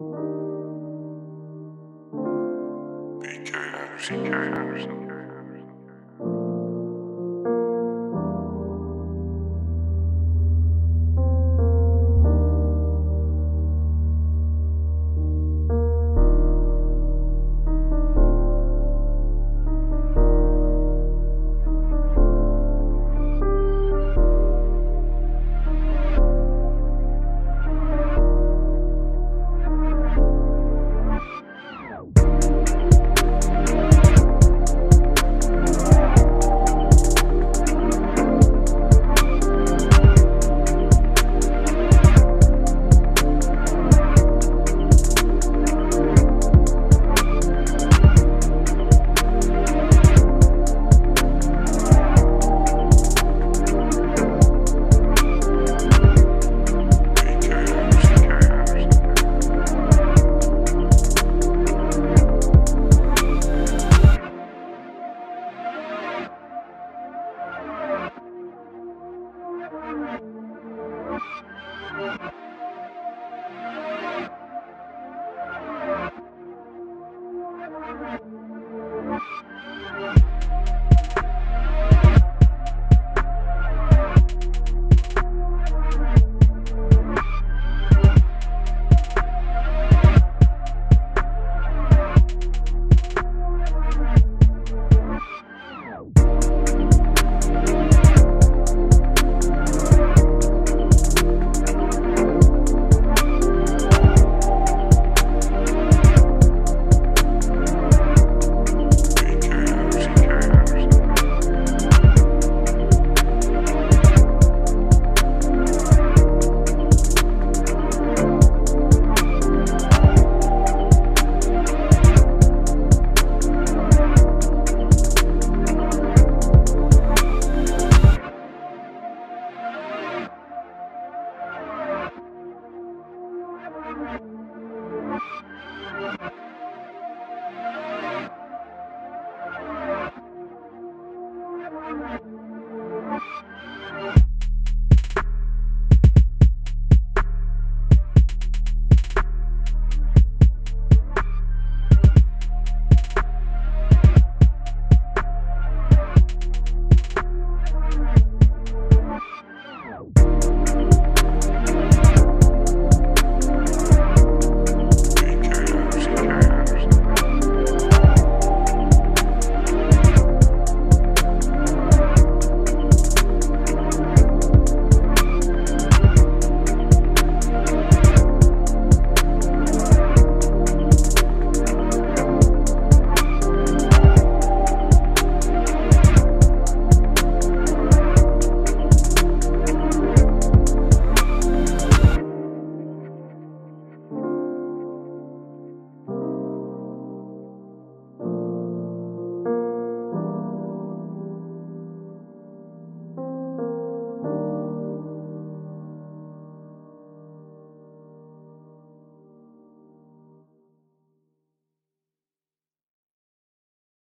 BK Anderson. BK Anderson.